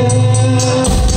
Oh.